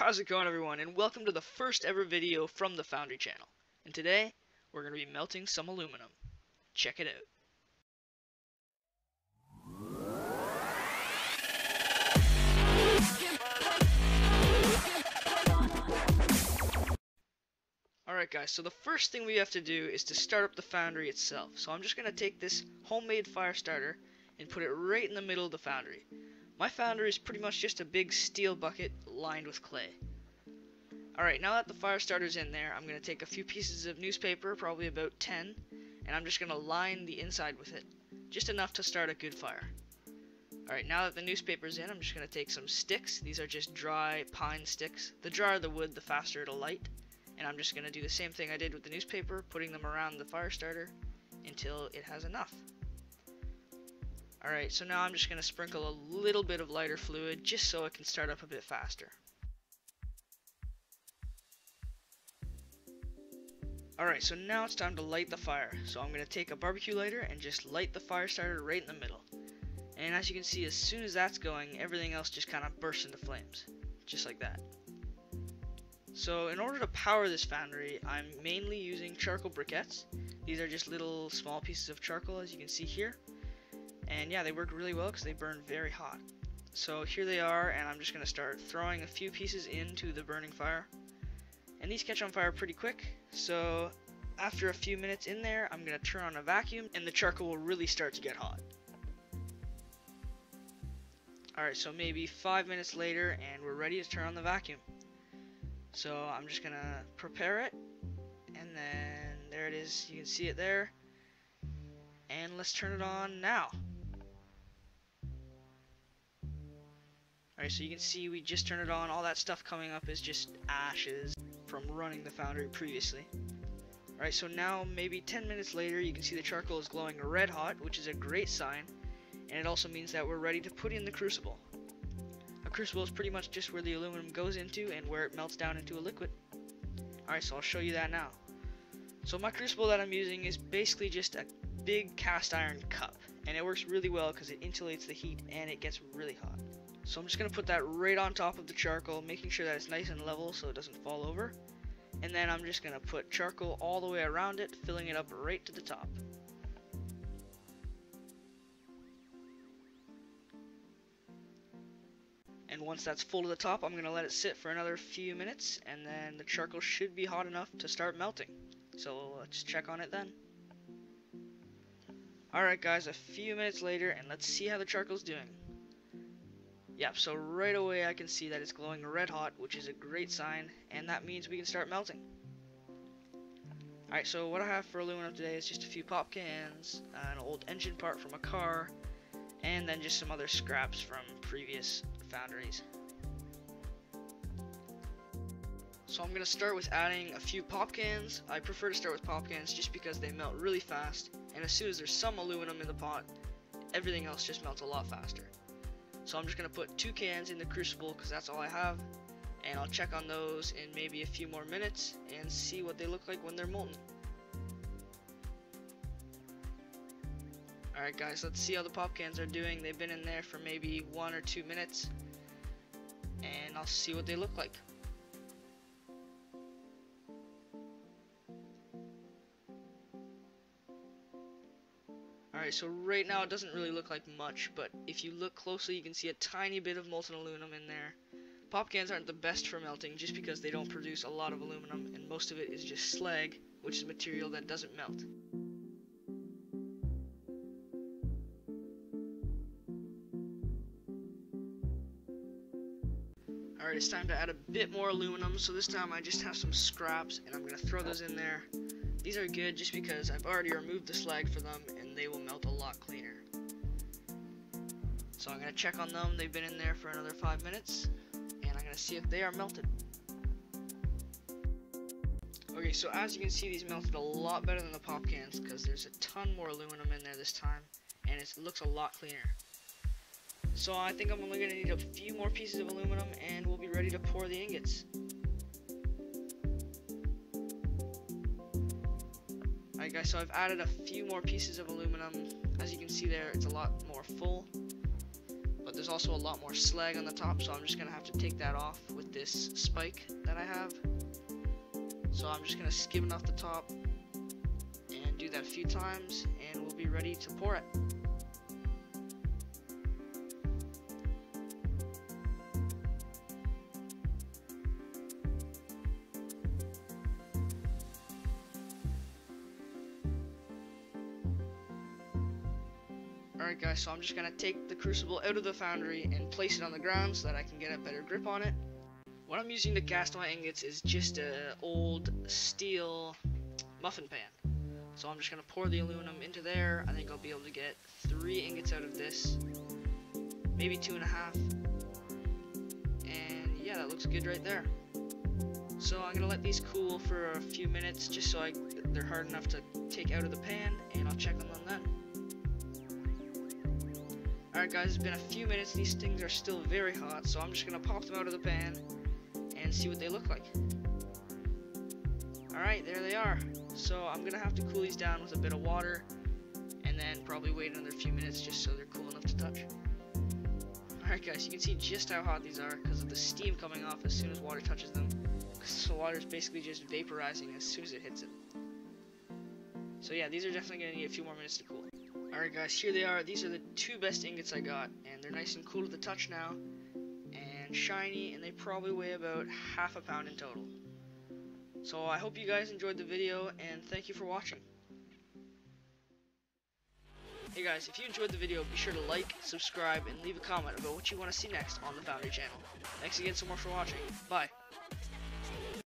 How's it going everyone and welcome to the first ever video from the Foundry channel. And today we're going to be melting some aluminum. Check it out. Alright guys, so the first thing we have to do is to start up the foundry itself. So I'm just going to take this homemade fire starter and put it right in the middle of the foundry. My foundry is pretty much just a big steel bucket lined with clay. Alright, now that the fire starter's in there, I'm going to take a few pieces of newspaper, probably about 10, and I'm just going to line the inside with it. Just enough to start a good fire. Alright, now that the newspaper's in, I'm just going to take some sticks. These are just dry pine sticks. The drier the wood, the faster it'll light and I'm just going to do the same thing I did with the newspaper, putting them around the fire starter until it has enough. Alright, so now I'm just going to sprinkle a little bit of lighter fluid just so it can start up a bit faster. Alright, so now it's time to light the fire. So I'm going to take a barbecue lighter and just light the fire starter right in the middle. And as you can see, as soon as that's going, everything else just kind of bursts into flames. Just like that. So in order to power this foundry, I'm mainly using charcoal briquettes. These are just little small pieces of charcoal as you can see here. And yeah, they work really well because they burn very hot. So here they are and I'm just going to start throwing a few pieces into the burning fire. And these catch on fire pretty quick. So after a few minutes in there, I'm going to turn on a vacuum and the charcoal will really start to get hot. Alright, so maybe five minutes later and we're ready to turn on the vacuum. So I'm just gonna prepare it and then there it is you can see it there and let's turn it on now alright so you can see we just turned it on all that stuff coming up is just ashes from running the foundry previously alright so now maybe 10 minutes later you can see the charcoal is glowing red hot which is a great sign and it also means that we're ready to put in the crucible a crucible is pretty much just where the aluminum goes into and where it melts down into a liquid. Alright, so I'll show you that now. So my crucible that I'm using is basically just a big cast iron cup. And it works really well because it insulates the heat and it gets really hot. So I'm just going to put that right on top of the charcoal, making sure that it's nice and level so it doesn't fall over. And then I'm just going to put charcoal all the way around it, filling it up right to the top. and once that's full to the top I'm gonna let it sit for another few minutes and then the charcoal should be hot enough to start melting so let's check on it then alright guys a few minutes later and let's see how the charcoal's doing yep so right away I can see that it's glowing red hot which is a great sign and that means we can start melting Alright, so what I have for aluminum today is just a few pop cans, an old engine part from a car, and then just some other scraps from previous foundries. So I'm going to start with adding a few pop cans. I prefer to start with pop cans just because they melt really fast and as soon as there's some aluminum in the pot everything else just melts a lot faster. So I'm just going to put two cans in the crucible because that's all I have and I'll check on those in maybe a few more minutes and see what they look like when they're molten. Alright guys, let's see how the pop cans are doing. They've been in there for maybe one or two minutes. And I'll see what they look like. Alright, so right now it doesn't really look like much, but if you look closely you can see a tiny bit of molten aluminum in there. Pop cans aren't the best for melting just because they don't produce a lot of aluminum and most of it is just slag, which is material that doesn't melt. Alright, it's time to add a bit more aluminum, so this time I just have some scraps, and I'm going to throw those in there. These are good just because I've already removed the slag for them, and they will melt a lot cleaner. So I'm going to check on them, they've been in there for another 5 minutes, and I'm going to see if they are melted. Okay, so as you can see, these melted a lot better than the pop cans, because there's a ton more aluminum in there this time, and it looks a lot cleaner. So I think I'm only going to need a few more pieces of aluminum and we'll be ready to pour the ingots. Alright guys, so I've added a few more pieces of aluminum. As you can see there, it's a lot more full. But there's also a lot more slag on the top, so I'm just going to have to take that off with this spike that I have. So I'm just gonna skim it off the top and do that a few times and we'll be ready to pour it. Alright guys, so I'm just gonna take the crucible out of the foundry and place it on the ground so that I can get a better grip on it. What I'm using to cast my ingots is just a old steel muffin pan. So I'm just gonna pour the aluminum into there. I think I'll be able to get three ingots out of this, maybe two and a half. And yeah, that looks good right there. So I'm gonna let these cool for a few minutes just so I, they're hard enough to take out of the pan, and I'll check them on then. Alright guys, it's been a few minutes, these things are still very hot, so I'm just gonna pop them out of the pan and see what they look like. Alright, there they are. So I'm gonna have to cool these down with a bit of water and then probably wait another few minutes just so they're cool enough to touch. Alright guys, you can see just how hot these are because of the steam coming off as soon as water touches them. Because the water is basically just vaporizing as soon as it hits it. So yeah, these are definitely gonna need a few more minutes to cool. Alright guys, here they are. These are the two best ingots I got, and they're nice and cool to the touch now, and shiny, and they probably weigh about half a pound in total. So I hope you guys enjoyed the video, and thank you for watching. Hey guys, if you enjoyed the video, be sure to like, subscribe, and leave a comment about what you want to see next on the Foundry channel. Thanks again so much for watching. Bye.